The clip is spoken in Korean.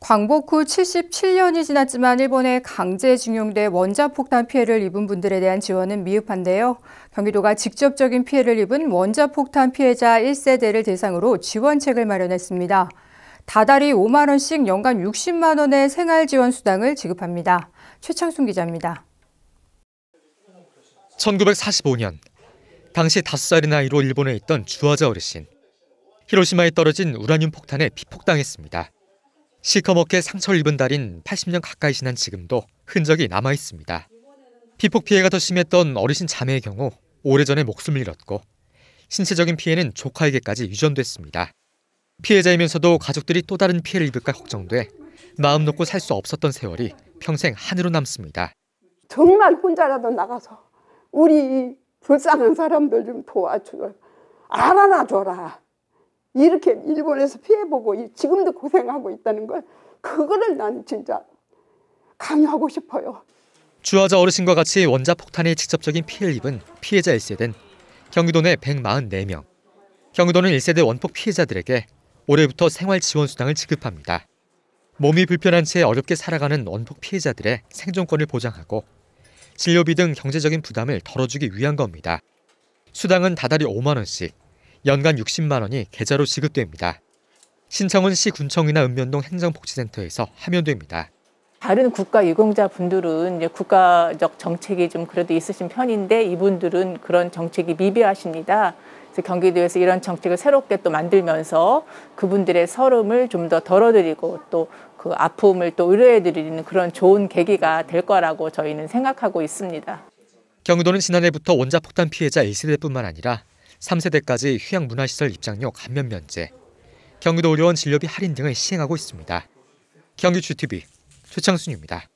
광복 후 77년이 지났지만 일본에 강제 징용돼 원자폭탄 피해를 입은 분들에 대한 지원은 미흡한데요. 경기도가 직접적인 피해를 입은 원자폭탄 피해자 1세대를 대상으로 지원책을 마련했습니다. 다달이 5만 원씩 연간 60만 원의 생활 지원 수당을 지급합니다. 최창순 기자입니다. 1945년 당시 5살의 나이로 일본에 있던 주화자 어르신. 히로시마에 떨어진 우라늄 폭탄에 피폭당했습니다. 시커멓게 상처를 입은 달인 80년 가까이 지난 지금도 흔적이 남아 있습니다. 피폭 피해가 더 심했던 어르신 자매의 경우 오래전에 목숨을 잃었고 신체적인 피해는 조카에게까지 유전됐습니다. 피해자이면서도 가족들이 또 다른 피해를 입을까 걱정돼 마음 놓고 살 수 없었던 세월이 평생 한으로 남습니다. 정말 혼자라도 나가서 우리 불쌍한 사람들 좀 도와줘. 알아놔줘라. 이렇게 일본에서 피해보고 지금도 고생하고 있다는 걸 그거를 난 진짜 강요하고 싶어요. 주화자 어르신과 같이 원자폭탄에 직접적인 피해를 입은 피해자 1세대는 경기도 내 144명. 경기도는 1세대 원폭 피해자들에게 올해부터 생활지원수당을 지급합니다. 몸이 불편한 채 어렵게 살아가는 원폭 피해자들의 생존권을 보장하고 진료비 등 경제적인 부담을 덜어주기 위한 겁니다. 수당은 다달이 5만 원씩, 연간 60만 원이 계좌로 지급됩니다. 신청은 시 군청이나 읍면동 행정복지센터에서 하면 됩니다. 다른 국가 유공자 분들은 이제 국가적 정책이 좀 그래도 있으신 편인데 이분들은 그런 정책이 미비하십니다. 그래서 경기도에서 이런 정책을 새롭게 또 만들면서 그분들의 서름을 좀 더 덜어드리고 또 그 아픔을 또 의료해드리는 그런 좋은 계기가 될 거라고 저희는 생각하고 있습니다. 경기도는 지난해부터 원자폭탄 피해자 1세대뿐만 아니라 3세대까지 휴양 문화시설 입장료 감면 면제, 경기도 의료원 진료비 할인 등을 시행하고 있습니다. 경기 GTV 최창순입니다.